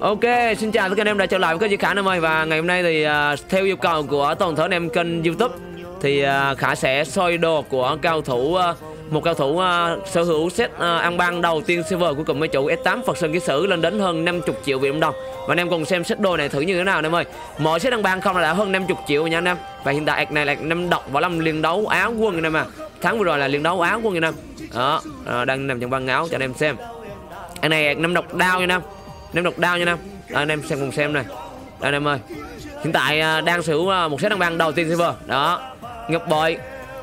Ok, xin chào tất cả anh em đã trở lại với kênh Khả em ơi. Và ngày hôm nay thì uh, theo yêu cầu của toàn thể anh em kênh youtube Thì uh, Khả sẽ soi đồ của cao thủ uh, Một cao thủ uh, sở hữu set uh, ăn ban đầu tiên server của cùng với chủ S8 Phật Sơn Ký Sử lên đến hơn 50 triệu Việt Nam đồng. Và anh em cùng xem set đồ này thử như thế nào anh em ơi. Mỗi set ăn ban không là đã hơn 50 triệu nha anh em. Và hiện tại này là năm độc và năm liên đấu áo quân anh em à Tháng vừa rồi là liên đấu áo quân anh em. Đó, uh, đang nằm trong băng áo cho anh em xem. Anh này năm độc đao nha anh em nem độc đao nha nam. Đây anh em xem cùng xem này. Đây anh em ơi. Hiện tại à, đang sở hữu à, một set đăng bang đầu tiên server. Đó. Ngọc bội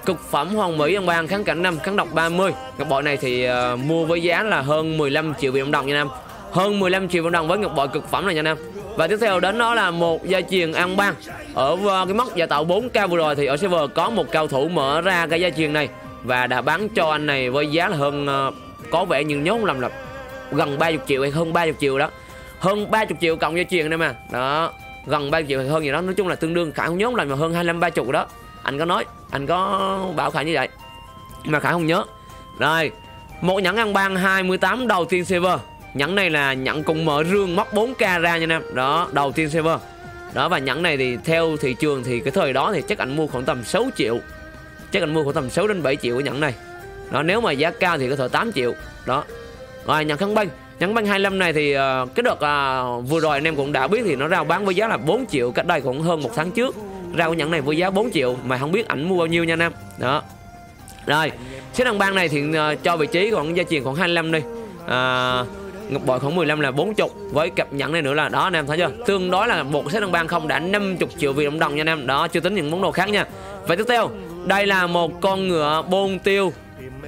cực phẩm hoàng mỹ đăng bang kháng cảnh năm kháng độc 30 ngọc bội này thì uh, mua với giá là hơn 15 triệu việt đồng nha nam. Hơn 15 triệu việt đồng với ngọc bội cực phẩm này nha nam. Và tiếp theo đến đó là một gia truyền an bang. Ở cái mốc gia tạo 4k vừa rồi thì ở server có một cao thủ mở ra cái gia truyền này và đã bán cho anh này với giá là hơn uh, có vẻ như nhớ không lầm. là gần 30 triệu hay hơn 30 triệu đó. Hơn 30 triệu cộng dây chuyền đây mà. Đó, gần 30 triệu hay hơn gì đó. Nói chung là tương đương khả không nhớ là mà hơn 25 30 đó. Anh có nói, anh có bảo khả như vậy. Mà khả không nhớ. Rồi, một nhẫn ăn ban 28 đầu tiên server nhẫn này là nhẫn cùng mở rương móc 4k ra nha em đó, đầu tiên server đó, và nhẫn này thì theo thị trường thì cái thời đó thì chắc anh mua khoảng tầm 6 triệu. Chắc anh mua khoảng tầm 6 đến 7 triệu cái nhẫn này. Đó, nếu mà giá cao thì có thể 8 triệu. Đó rồi nhà khăn banh. Nhắn banh 25 này thì uh, cái đợt uh, vừa rồi anh em cũng đã biết thì nó rao bán với giá là 4 triệu cách đây cũng hơn một tháng trước. Rao cái nhẫn này với giá 4 triệu mà không biết ảnh mua bao nhiêu nha anh em. Đó. Rồi xếp đăng bang này thì uh, cho vị trí còn gia truyền khoảng 25 đi. Uh, ngọc bội khoảng 15 là 40 với cặp nhẫn này nữa là đó anh em thấy chưa? Tương đối là một xếp đăng bang không đã 50 triệu việt đồng đồng nha anh em. Đó chưa tính những món đồ khác nha. Vậy tiếp theo đây là một con ngựa bôn tiêu.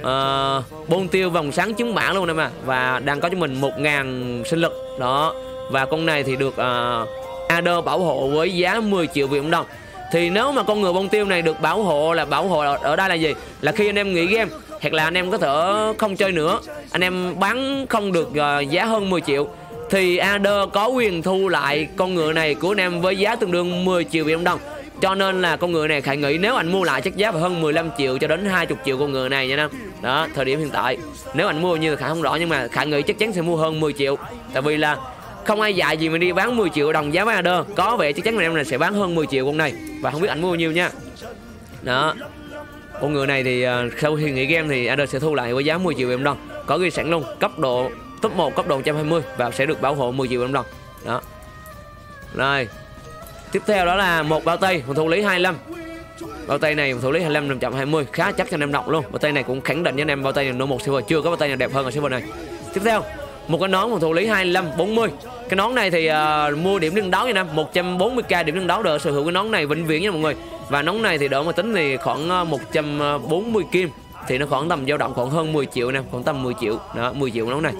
Ờ, uh, bôn tiêu vòng sáng chứng mã luôn em mà và đang có cho mình một ngàn sinh lực. Đó. Và con này thì được ờ, uh, Ader bảo hộ với giá 10 triệu Việt đồng. Thì nếu mà con ngựa bông tiêu này được bảo hộ là bảo hộ ở đây là gì? Là khi anh em nghỉ game hoặc là anh em có thể không chơi nữa anh em bán không được uh, giá hơn 10 triệu thì Ader có quyền thu lại con ngựa này của anh em với giá tương đương 10 triệu Việt đồng. Cho nên là con ngựa này Khải nghĩ nếu anh mua lại chắc giá phải hơn 15 triệu cho đến 20 triệu con ngựa này nha em đó, thời điểm hiện tại. Nếu anh mua như khả không rõ nhưng mà khả nghĩ chắc chắn sẽ mua hơn 10 triệu. Tại vì là không ai dạy gì mình đi bán 10 triệu đồng giá ba đơn Có vẻ chắc chắn là em này sẽ bán hơn 10 triệu con này Và không biết anh mua bao nhiêu nha. Đó. Con người này thì uh, sau khi nghỉ game thì Ader sẽ thu lại với giá 10 triệu em đồng. Có ghi sẵn luôn cấp độ top 1 cấp độ 120 Và sẽ được bảo hộ 10 triệu em đồng. Đó. Rồi. Tiếp theo đó là một bao tây phòng thủ lý 25 Bao tay này thủ lý 25 520 Khá chắc cho anh em đọc luôn. Bao tay này cũng khẳng định với anh em bao tay này nổ một server Chưa có bao tay nào đẹp hơn ở server này. Tiếp theo một cái nón phòng thủ lý 25 40 Cái nón này thì uh, mua điểm liên đấu nha năm 140k điểm liên đấu được sở hữu cái nón này vĩnh viễn nha mọi người. Và nón này thì đỡ mà tính thì khoảng à, 140 kim. Thì nó khoảng tầm dao động khoảng hơn 10 triệu nè Khoảng tầm 10 triệu. Đó 10 triệu nón này.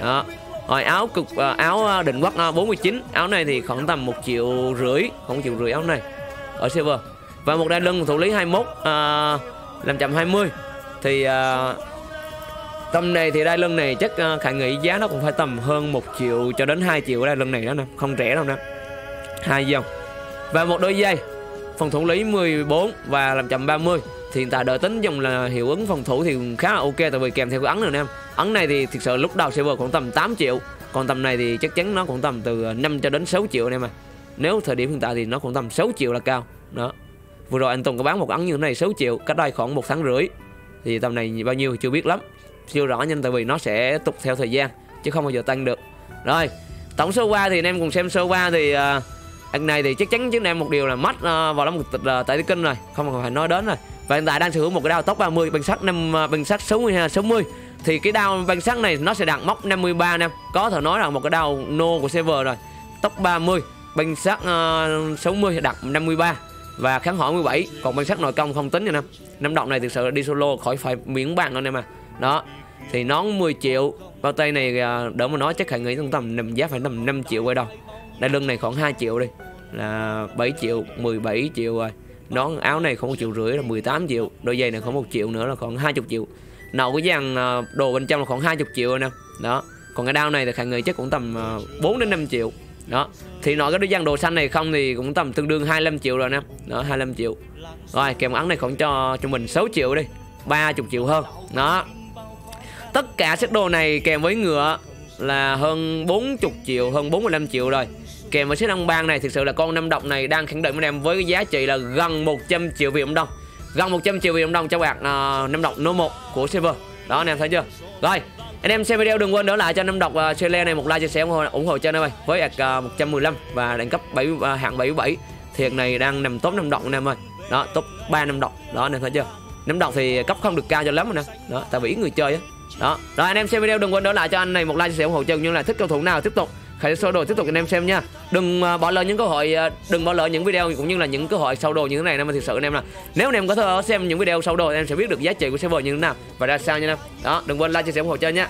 Đó. Rồi áo cực à, áo định quốc 49 áo này thì khoảng tầm một triệu rưỡi khoảng 1 triệu rưỡi áo này. Ở server và một đai lưng thủ lý 21 uh, 520 thì à, tầm này thì đai lưng này chắc à, khả nghĩ giá nó cũng phải tầm hơn 1 triệu cho đến 2 triệu đai lưng này đó nè không rẻ đâu nè. Hai dòng. Và một đôi dây phòng thủ lý 14 và 530 thì hiện tại đợi tính dòng là hiệu ứng phòng thủ thì khá là ok tại vì kèm theo cái ấn rồi nè. Ấn này thì thực sự lúc đầu server khoảng tầm 8 triệu còn tầm này thì chắc chắn nó cũng tầm từ 5 cho đến 6 triệu anh em à nếu thời điểm hiện tại thì nó cũng tầm 6 triệu là cao. Đó vừa rồi anh Tùng có bán một ấn như thế này 6 triệu cách đây khoảng một tháng rưỡi. Thì tầm này bao nhiêu chưa biết lắm. Chưa rõ nhưng tại vì nó sẽ tục theo thời gian chứ không bao giờ tăng được. Rồi tổng số qua thì anh em cùng xem số qua thì uh, anh này thì chắc chắn chứ anh em một điều là mất uh, à, vào đó một tịch uh, tại kinh rồi không còn phải nói đến rồi. Và hiện tại đang sở hữu một cái đao tốc 30 bằng sắt năm bằng sắt 60 hay 60 thì cái đao bằng sắt này nó sẽ đạt mốc 53 năm có thể nói là một cái đao nô của server rồi. Tốc 30 bằng sắt uh, 60 đạt 53 và kháng hỏi 17 còn bản sắc nội công không tính nha năm năm động này thực sự là đi solo khỏi phải miễn bàn anh em mà. Đó, thì nón 10 triệu, bao tay này à, đỡ mà nói chắc phải nghĩ tầm nằm, giá phải tầm 5 triệu quay đâu. Đai lưng này khoảng 2 triệu đi, là 7 triệu 17 triệu rồi. Nón áo này không một triệu rưỡi là 18 triệu, đôi giày này không một triệu nữa là khoảng 20 triệu. Nậu cái dàn à, đồ bên trong là khoảng 20 triệu rồi nè. Đó, còn cái đao này thì khả người chắc cũng tầm à, 4 đến 5 triệu đó. Thì nói cái đôi giang đồ xanh này không thì cũng tầm tương đương 25 triệu rồi nè. Đó 25 triệu. Rồi kèm ấn này khoảng cho cho mình 6 triệu đi. 30 triệu hơn. Đó. Tất cả set đồ này kèm với ngựa là hơn 40 triệu hơn 45 triệu rồi. Kèm với set năm bang này thực sự là con năm độc này đang khẳng định với em với cái giá trị là gần 100 triệu Việt Nam đồng gần 100 triệu Việt Nam đồng cho bạc uh, à, năm độc no 1 của server. Đó anh em thấy chưa? Rồi anh em xem video đừng quên đỡ lại cho năm độc uh, ờ, Chile này một like chia sẻ ủng hộ ủng hộ cho anh em ơi. Với ạc ờ, uh, 115 và đẳng cấp 7 uh, ờ, hạng 77 thiệt này đang nằm top năm độc anh em ơi. Đó top 3 năm độc đó anh em thấy chưa? Năm độc thì cấp không được cao cho lắm rồi nè đó tại vì ít người chơi á. Đó rồi anh em xem video đừng quên đỡ lại cho anh này một like chia sẻ ủng hộ cho nhưng là thích cầu thủ nào tiếp tục. Khải sơ đồ tiếp tục anh em xem nha. Đừng uh, bỏ lỡ những cơ hội uh, à, đừng bỏ lỡ những video cũng như là những cơ hội sâu đồ như thế này em thực sự anh em là nếu anh em có thể xem những video sâu đồ em sẽ biết được giá trị của server như thế nào và ra sao nha em. Đó đừng quên like chia sẻ ủng hộ chơi nha.